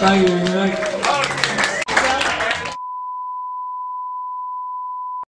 欢迎。